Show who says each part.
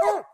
Speaker 1: Oh!